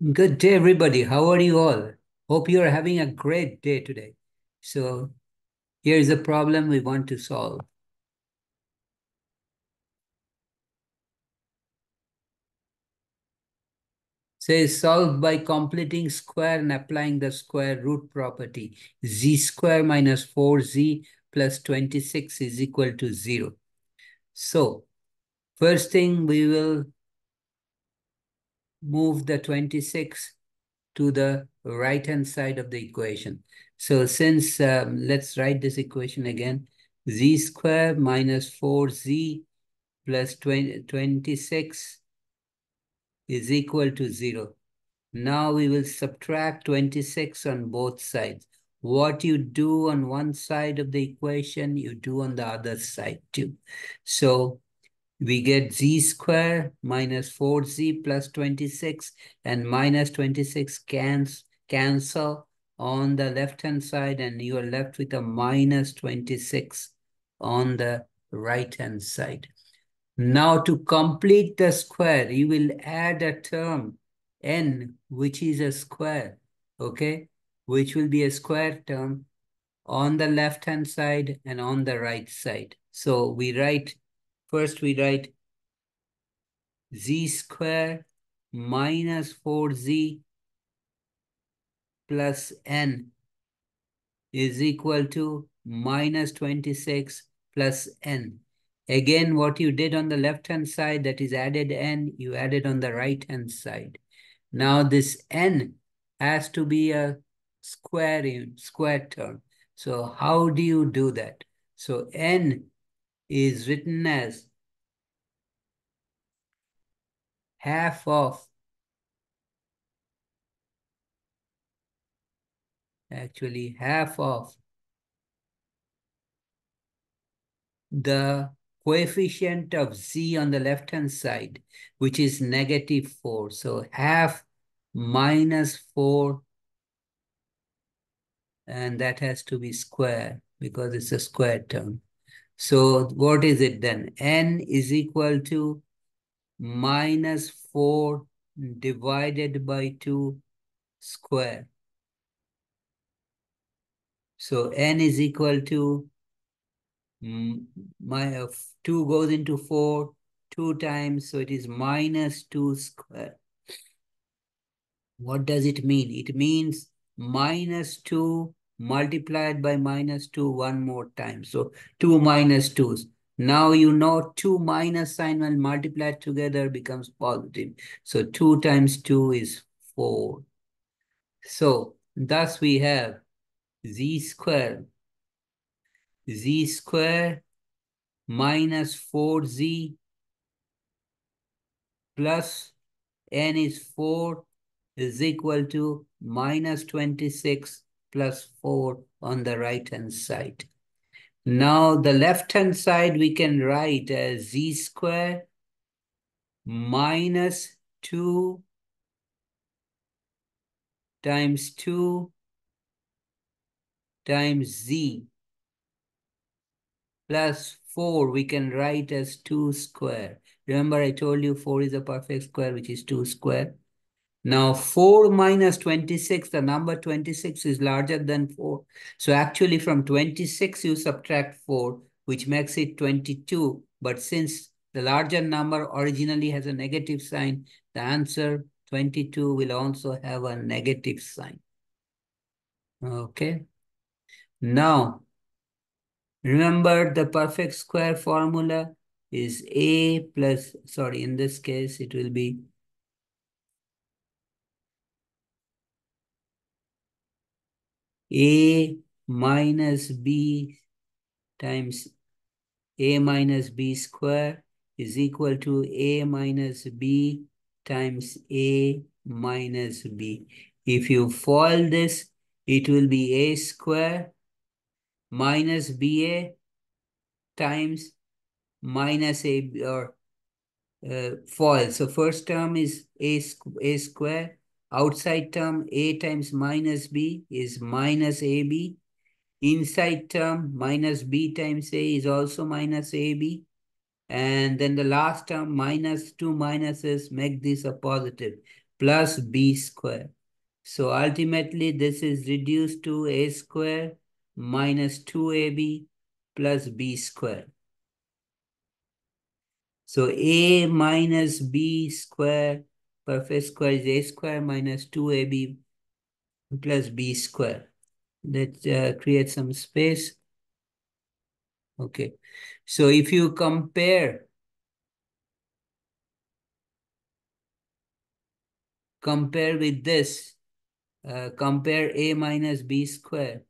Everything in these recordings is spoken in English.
Good day, everybody. How are you all? Hope you're having a great day today. So here's a problem we want to solve. Say solve by completing square and applying the square root property. z square minus 4z plus 26 is equal to 0. So first thing we will move the 26 to the right-hand side of the equation. So since, um, let's write this equation again, z squared minus 4z plus 20, 26 is equal to 0. Now we will subtract 26 on both sides. What you do on one side of the equation, you do on the other side too. So we get z square minus 4z plus 26 and minus 26 cans, cancel on the left-hand side and you are left with a minus 26 on the right-hand side. Now to complete the square, you will add a term n, which is a square, okay? Which will be a square term on the left-hand side and on the right side. So we write First we write z square minus 4z plus n is equal to minus 26 plus n. Again, what you did on the left-hand side, that is added n, you added on the right-hand side. Now this n has to be a square, square term. So how do you do that? So n is written as half of actually half of the coefficient of z on the left hand side, which is negative 4. So half minus 4 and that has to be square because it's a square term. So what is it then? n is equal to minus 4 divided by 2 square. So n is equal to my uh, 2 goes into 4 2 times, so it is minus 2 square. What does it mean? It means minus 2 multiplied by minus 2 one more time. So 2 minus 2s. Now you know 2 minus sign when multiplied together becomes positive. So 2 times 2 is 4. So thus we have z squared. z squared minus 4z plus n is 4 is equal to minus 26 plus 4 on the right-hand side. Now the left-hand side we can write as z square minus 2 times 2 times z plus 4 we can write as 2 square. Remember I told you 4 is a perfect square which is 2 square. Now 4 minus 26, the number 26 is larger than 4. So actually from 26 you subtract 4, which makes it 22. But since the larger number originally has a negative sign, the answer 22 will also have a negative sign. Okay. Now, remember the perfect square formula is a plus, sorry, in this case it will be a minus b times a minus b square is equal to a minus b times a minus b. If you fold this, it will be a square minus ba times minus a or uh, foil. So first term is a, a square Outside term a times minus b is minus ab. Inside term minus b times a is also minus ab. And then the last term minus two minuses make this a plus b square. So ultimately, this is reduced to a square minus 2ab plus b square. So a minus b square perfect square is a square minus 2ab plus b square. Let's uh, create some space. Okay. So if you compare compare with this, uh, compare a minus b square,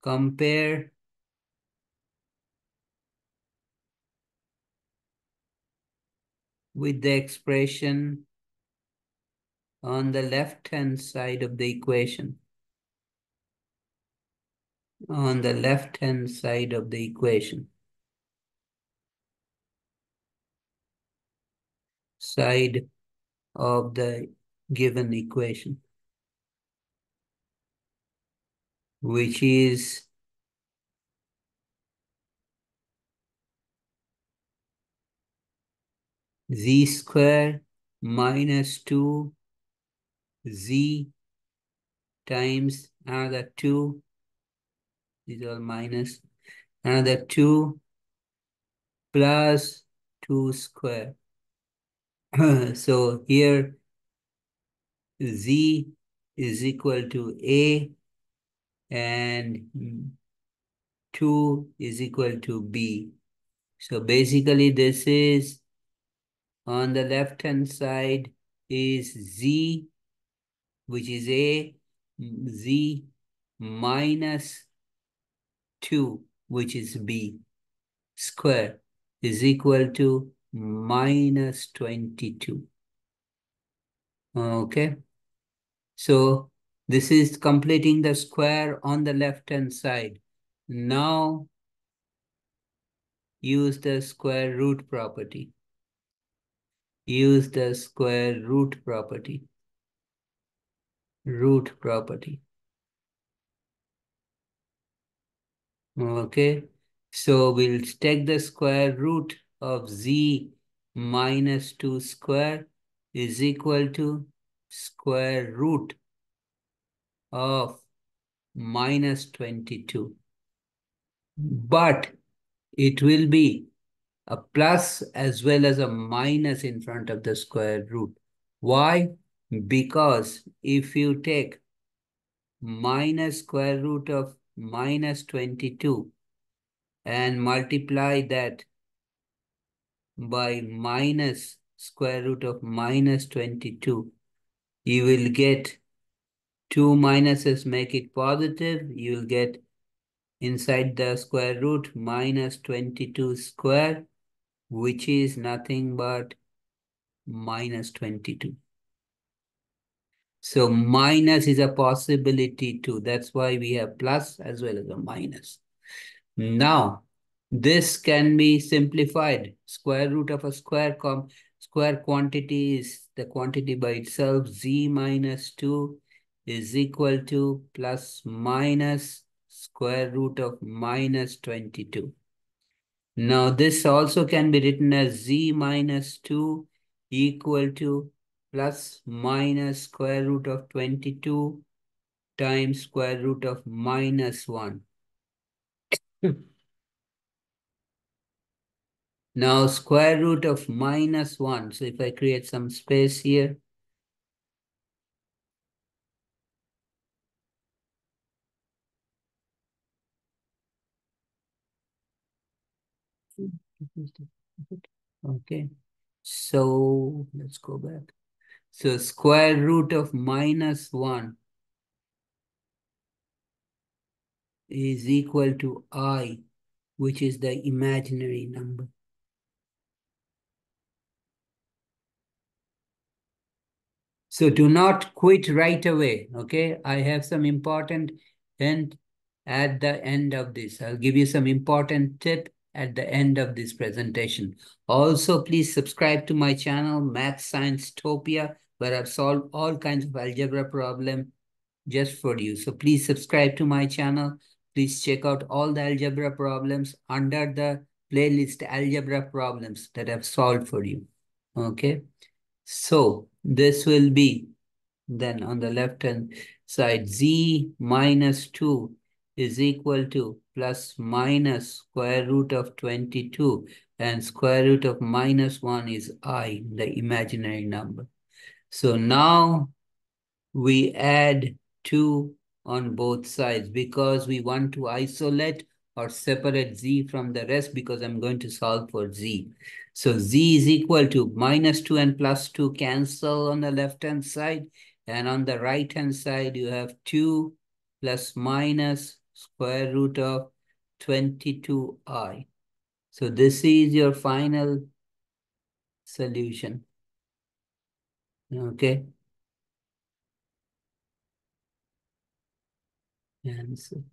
compare with the expression on the left-hand side of the equation. On the left-hand side of the equation. Side of the given equation. Which is z square minus 2 z times another 2 these are minus. Another 2 plus 2 square. So here z is equal to a and 2 is equal to b. So basically this is on the left hand side is z which is a z minus 2 which is b. Square is equal to minus 22 okay. So this is completing the square on the left hand side. Now use the square root property use the square root property. Root property. Okay, so we'll take the square root of z minus 2 square is equal to square root of minus 22. But it will be a plus as well as a minus in front of the square root. Why? Because if you take minus square root of minus 22 and multiply that by minus square root of minus 22, you will get two minuses make it positive. You will get inside the square root minus 22 square which is nothing but minus 22. So minus is a possibility too. That's why we have plus as well as a minus. Now, this can be simplified. Square root of a square com square quantity is the quantity by itself. z minus 2 is equal to plus minus square root of minus 22. Now this also can be written as z minus 2 equal to plus minus square root of 22 times square root of minus 1. now square root of minus 1. So if I create some space here, Okay, so let's go back. So square root of minus 1 is equal to i, which is the imaginary number. So do not quit right away, okay? I have some important and at the end of this. I'll give you some important tip at the end of this presentation. Also, please subscribe to my channel, Math Science Topia, where I've solved all kinds of algebra problem just for you. So please subscribe to my channel. Please check out all the algebra problems under the playlist algebra problems that I've solved for you. Okay. So this will be then on the left hand side, z minus 2 is equal to plus minus square root of 22 and square root of minus 1 is i, the imaginary number. So now we add 2 on both sides because we want to isolate or separate z from the rest because I'm going to solve for z. So z is equal to minus 2 and plus 2 cancel on the left-hand side. And on the right-hand side, you have 2 plus minus square root of 22i. So this is your final solution. Okay. And so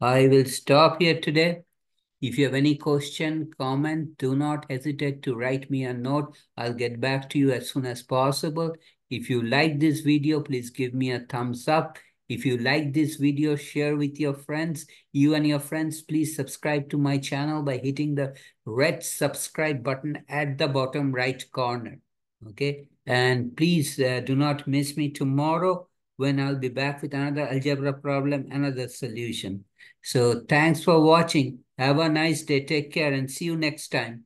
I will stop here today. If you have any question, comment, do not hesitate to write me a note. I'll get back to you as soon as possible. If you like this video, please give me a thumbs up. If you like this video, share with your friends. You and your friends, please subscribe to my channel by hitting the red subscribe button at the bottom right corner. Okay. And please uh, do not miss me tomorrow when I'll be back with another algebra problem, another solution. So thanks for watching. Have a nice day. Take care and see you next time.